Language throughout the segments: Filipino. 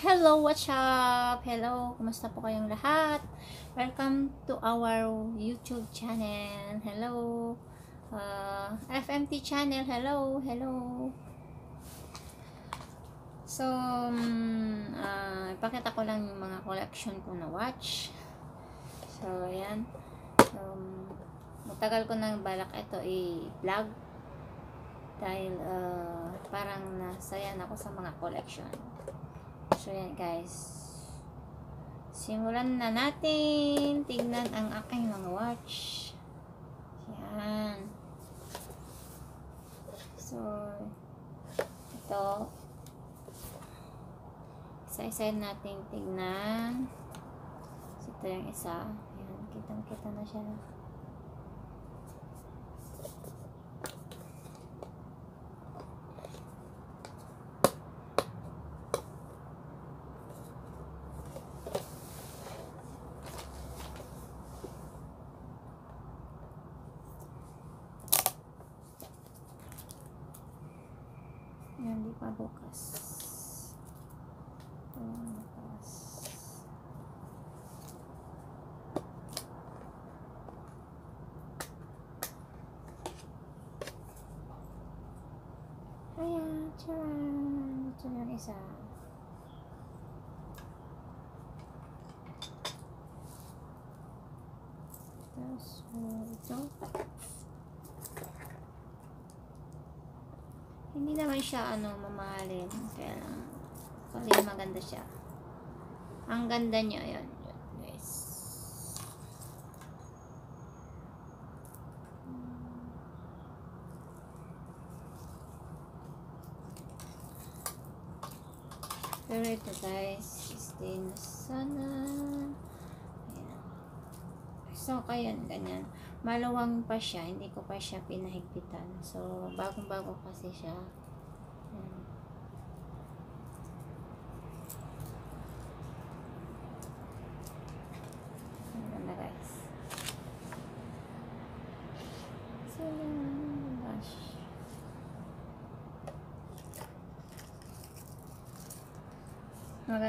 Hello, what's up? Hello, kumusta po kayong lahat? Welcome to our YouTube channel. Hello. Uh, FMT channel. Hello, hello. So, um, uh, ipakita ko lang yung mga collection ko na watch. So, ayan. Um, matagal ko nang balak ito i-vlog. Dahil, uh, parang nasayan ako sa mga collection. So, guys. Simulan na natin. Tignan ang aking mga watch. Yan. So, ito. Isa-isa natin tignan. So, ito yung isa. Yan. Kitang-kita na siya. Yan, di pa bukas. Ito, bukas. Ayan, tcharan! Ito yung isa. Tapos, ito. Hindi naman siya ano mamahalin. Kaya lang maganda siya. Ang ganda niya yun, yun guys. Pero ito guys, din sana. Ayan. So, kaya ganyan. Malawang pa siya, hindi ko pa siya pinahigpitan. So, bagong-bago kasi siya. Ayan. Ayan na guys. So, gosh.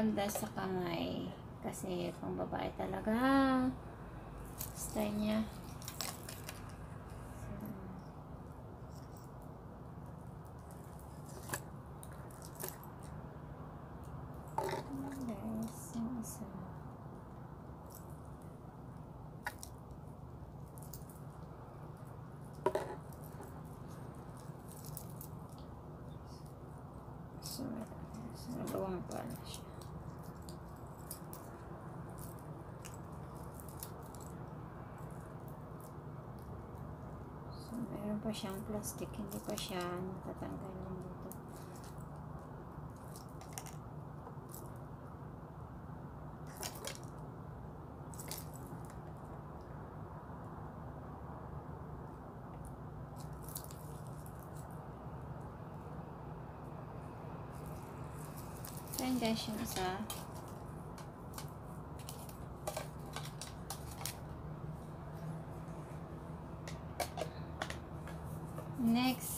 Maganda sa kamay. Kasi pang babae talaga. Style niya. So nagawang pala siya. So, meron pa siyang plastic, hindi pa siya natatanggal yung dito. So, yun guys, yung isa. Next.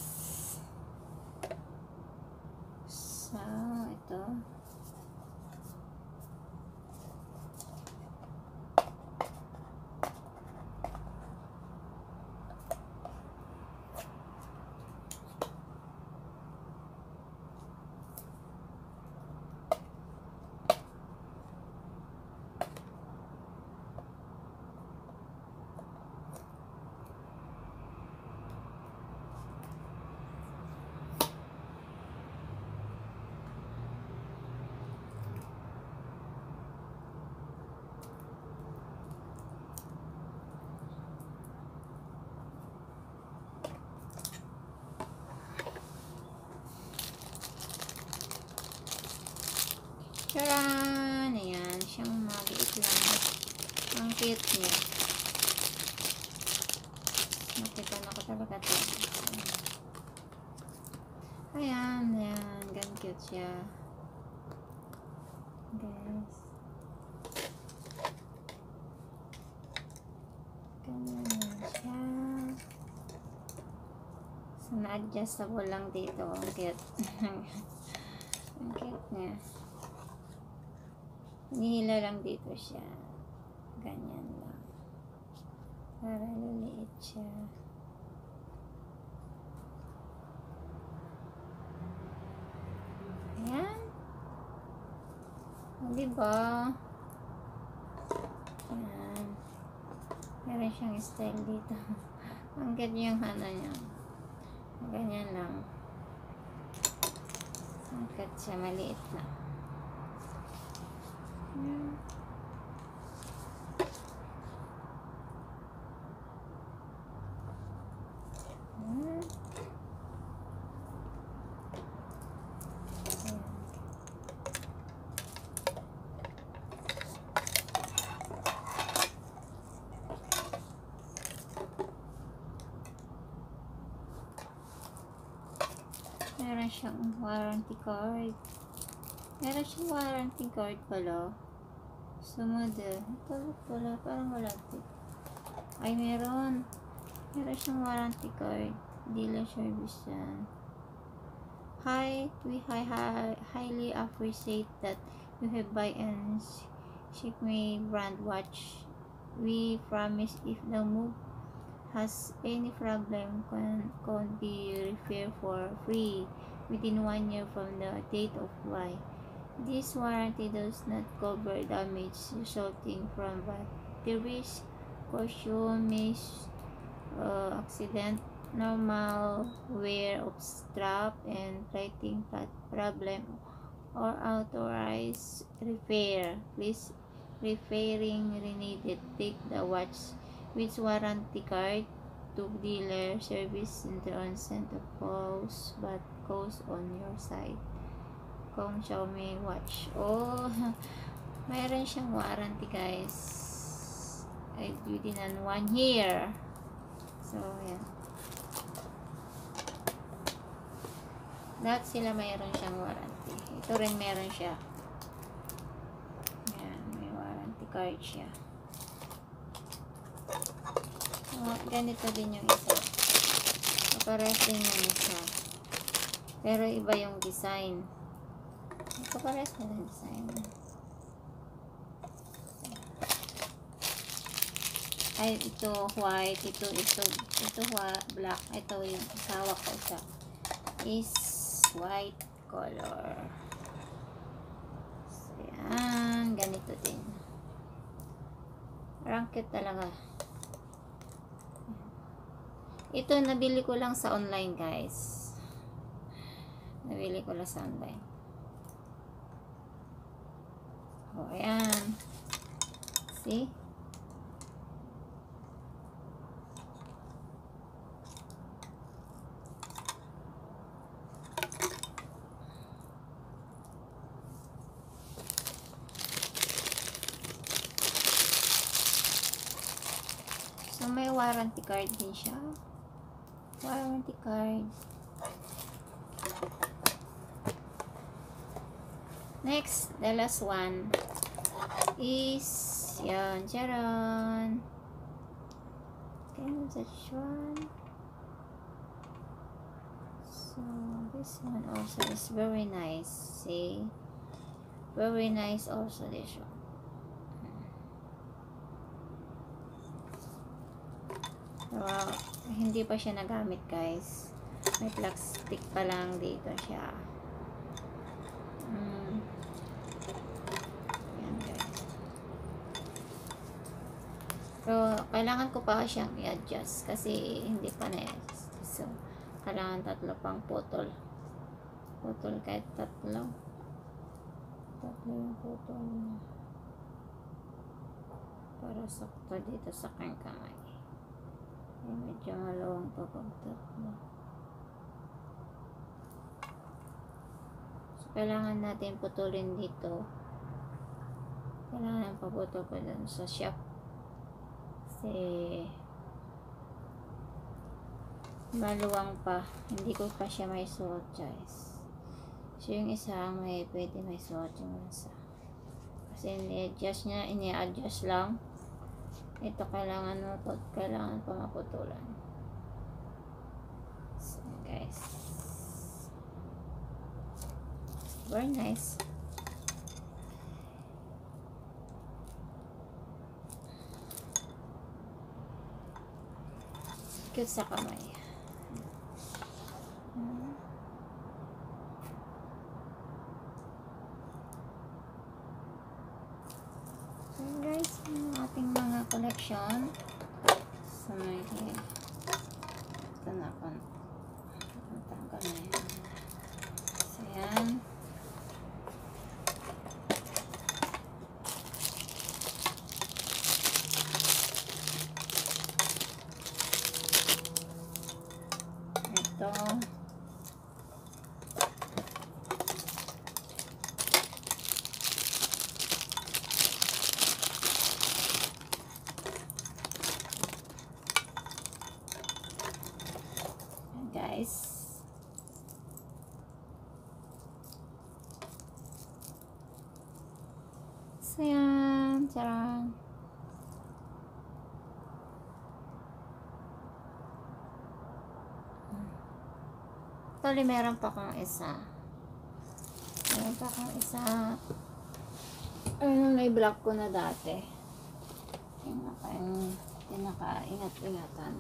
So, na-adjustable lang dito. Ang cute. Ang cute niya. Hinihila lang dito siya. Ganyan lang. Para liliit siya. Ayan. O, diba? Ayan. Meron siyang style dito. Ang ganda yung hana niya. Ganyan lang. Angkat siya, maliit lang. Ayan. Ayan. Ayan. Meron siyang warranty card. Meron siyang warranty card pala. Sumada. Ito pala, parang wala dito. Ay, meron. Meron siyang warranty card. Dealer service yan. Hi, we hi, hi, highly appreciate that you have buy and ship me brand watch. We promise if the move has any problem can, can be repaired for free within one year from the date of buy. This warranty does not cover damage resulting from batteries, corrosion, mis, uh, accident, normal wear of strap, and lighting plat- problem or authorized repair. Please, repairing needed, take the watch with warranty card to dealer service center on center post but goes on your side. Kung Xiaomi watch. Oh, mayroon siyang warranty guys. Ay, within on one year. So, yan. Lahat sila mayroon siyang warranty. Ito rin meron siya. Yan, may warranty card siya. So, ganito din yung isa. So, parehas din yung isa. Pero iba yung design. Ito parehas na yung design. Ay, ito white, ito, ito, ito black. Ito yung hawak ko siya. Is white color. So, yan. Ganito din. Parang cute talaga. Ito, nabili ko lang sa online, guys. Nabili ko lang sa online. O, ayan. See? So, may warranty card din siya. Warranty card. Next, the last one is, yan, charon. Okay, that's one. So, this one also is very nice. See? Very nice also this one. Wow, hindi pa siya nagamit guys. May plastic pa lang dito siya. Mm. Yan guys. Pero kailangan ko pa siyang i-adjust kasi hindi pa na-adjust. So, kailangan tatlo pang putol. Putol kahit tatlo. Tatlo yung putol. Para sakto dito sa kang kamay. Ay, medyo malawang pa pag tatlo. So, kailangan natin putulin dito. Kailangan paputol ko dun sa shop. Kasi maluwang pa. Hindi ko pa siya may suot, guys. So, yung isa may pwede may suot yung isa. Kasi ini-adjust niya, ini-adjust lang ito kailangan mo kailangan ko maputulan. So guys. Very nice. Cute sa kamay. Ito na ako. Tanggal na yan. So yan. Ito. Ayan, guys. So yan, charang. Actually, meron pa akong isa. Meron pa akong isa. Ayun, na-block ko na dati. Pinaka, yung pinaka-ingat-ingatan.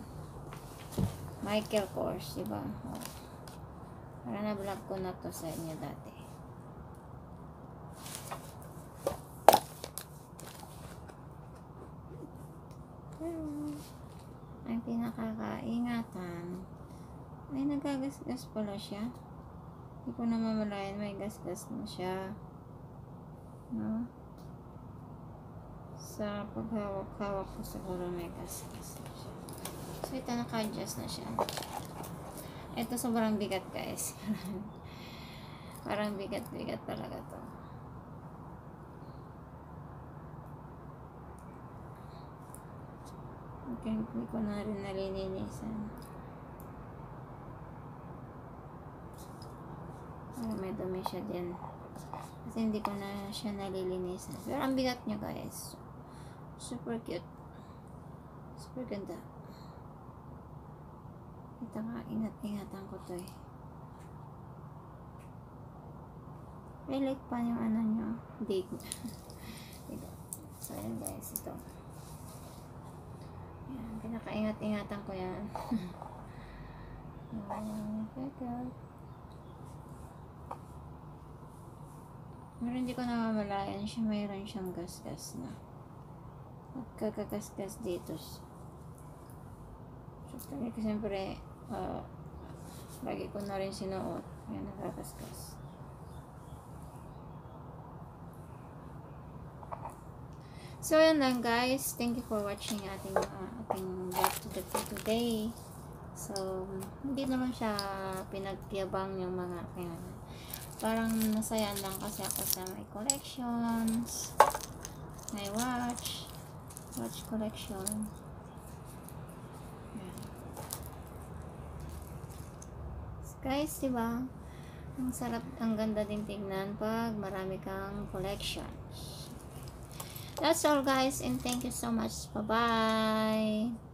Michael Kors, di ba? Oh. Para na-block ko na to sa inyo dati. Ang pinakakaingatan, ay nagagasgas pala siya. Hindi ko namamalayan may gasgas na siya. No? Sa paghawak-hawak ko siguro may gasgas na siya. So ito naka-adjust na siya. Ito sobrang bigat guys. Parang bigat-bigat talaga to. Okay, hindi ko na rin nalilinisan. Para may dumi siya din. Kasi hindi ko na siya nalilinisan. Pero ang bigat niya guys. Super cute. Super ganda. Ito nga, ingat-ingatan ko to eh. May like pa yung ano nyo. Date niya. ito. So, ayan guys. Ito. Yan. Pinaka-ingat-ingatan ko yan. Ayan. Good. Pero hindi ko namamalayan siya. Mayroon siyang gas-gas na. At dito. So, talaga siyempre, uh, lagi ko na rin sinuot. Ayan, nakagasgas. So, yun lang guys. Thank you for watching ating uh, ating vlog to the today. So, hindi naman siya pinagyabang yung mga kaya parang nasaya lang kasi ako sa my collections my watch watch collection. Yan. So, guys diba ang sarap ang ganda din tingnan pag marami kang collections. That's all guys and thank you so much. Bye bye